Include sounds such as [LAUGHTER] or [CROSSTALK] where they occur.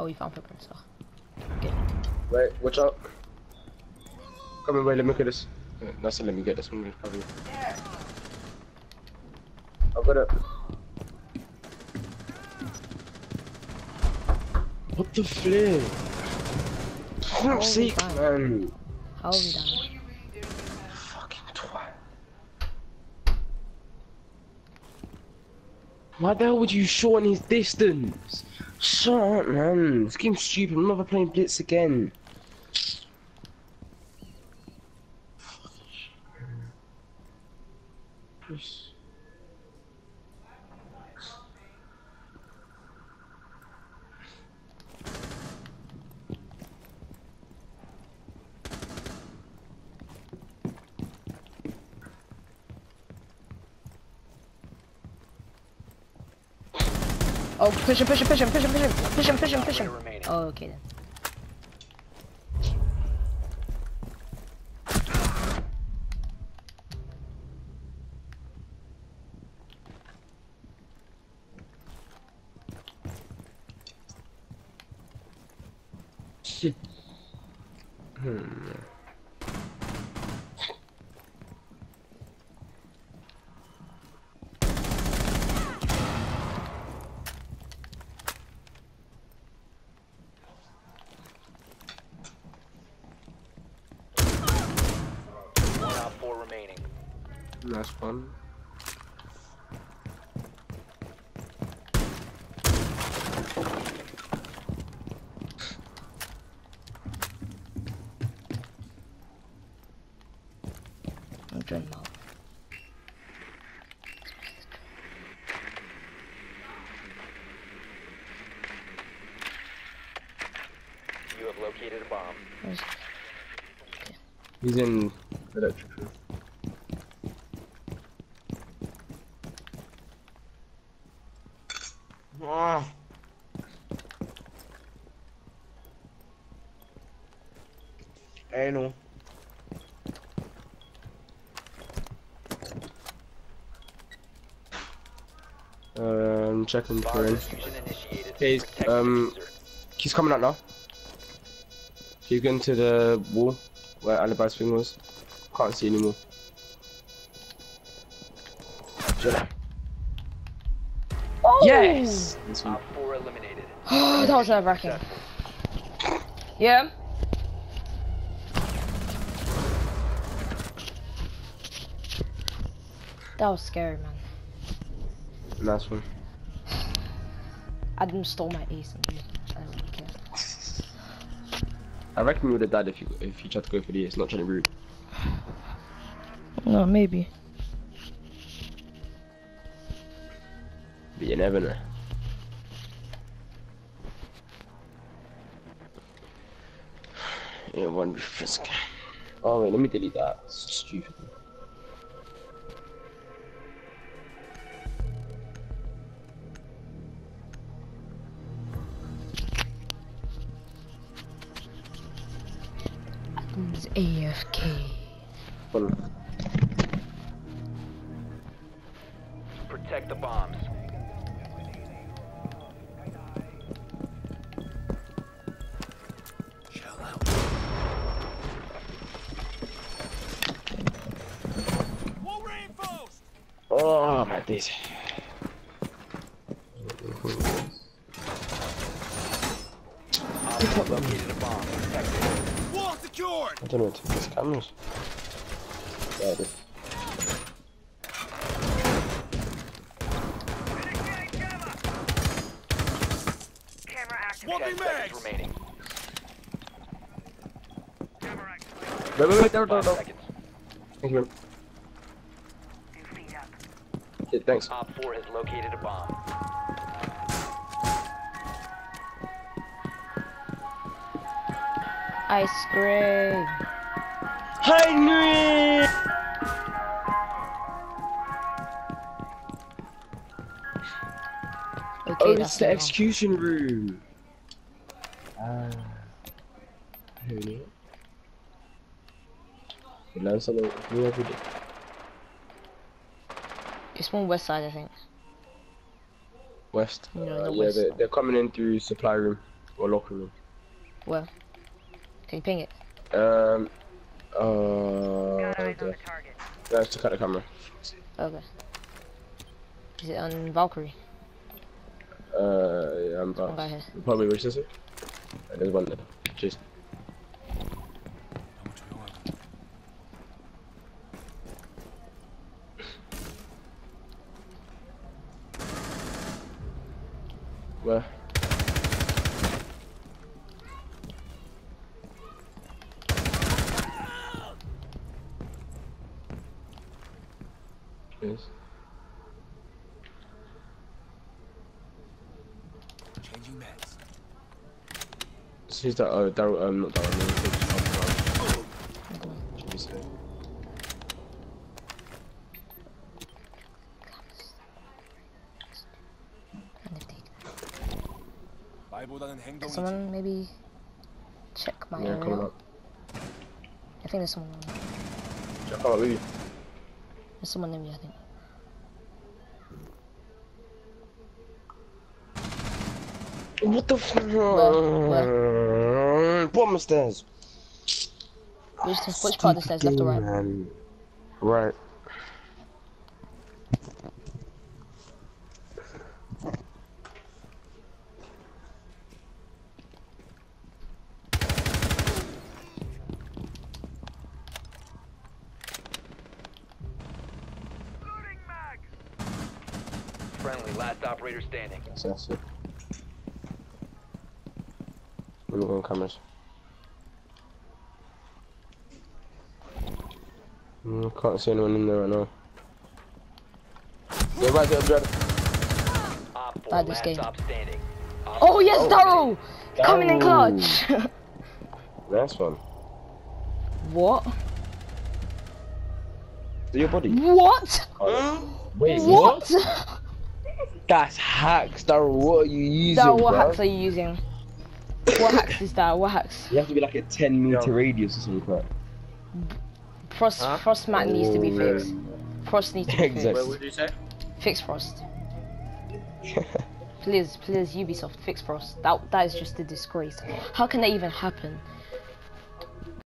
Oh, we found footprints. Oh. Good. Wait, watch out. Come on, wait, let me get this. That's let me get this. I'm gonna cover you. I've got it. What the flip? For Holy fuck's fuck. man. How are we done? Fucking twat. Why the hell would you shorten his distance? Shut up, man. This game's stupid. I'm never playing Blitz again. Oh, push him, push him, push him, push him, push him, push him, push him, push him. Operator remaining. Oh, okay then. Shit. Hmm. One op four remaining. Nice one. I'm joining now. You have located a bomb. Where's He's in electric room. Ah. Anal. Um, checking Bomb for him. diffusion initiated. He's, um. He's coming out now. He's going to the wall where Alibi's thing was. Can't see anymore. Shut up. Oh! Yes! This one. Op four eliminated. [GASPS] that was nerve wracking. Yeah. That was scary, man. Nice one. Adam stole my ace and I don't really care. I reckon you would have died if you if you tried to go for the ace, not trying to root. [SIGHS] No, maybe. But you never know. Yeah, one frisk. Oh wait, let me delete that. It's stupid. AFK. Hold at these. Pick up them. Wall secured. I don't know to these cameras. Yeah, Ten remaining. Wait, wait, wait, no, no, no. Thank you man. Yeah, thanks. Op four has located a bomb. Ice cream. Henry! Okay, Oh, it's the not execution room. Ah. Who knew? You learn something new every day. Wrong. It's one west side, I think. West. No, Uh, the yeah, west. they're, they're coming in through supply room. or locker room. Well, Can you ping it? Um. Uh. the- Let's check out the camera. Okay. Is it on Valkyrie? Uh, yeah, I'm One about. guy here. Probably reach this. There's one there. Cheers. Where? Yes. changing meds. She's that. Oh, Daryl. Um, not Daryl. No, Can someone maybe check my yeah, area? I think there's someone. Check out There's someone near me, I think. What the fuck? Where? Bottom stairs. Which, which ah, part of the stairs, left or right? Man. Right. Friendly, last operator standing. That's, that's it. Let me go on cameras. Mm, can't see anyone in there right now. Yeah, right there, Brad. Op 4, Bad this last game. stop standing. Op Oh four yes, eliminated. Daryl! Coming in clutch. [LAUGHS] Nice one. what? Do your body. What? Wait, What? [LAUGHS] That's hacks, Daryl. What are you using, Daryl, what bruh? hacks are you using? What hacks is that? What hacks? You have to be like a 10 meter radius or something like Frost, Frost mat needs to be Oh, fixed. Frost needs to be [LAUGHS] Exactly. fixed. would you say? Fix Frost. [LAUGHS] Please, please, Ubisoft, fix Frost. That that is just a disgrace. How can that even happen?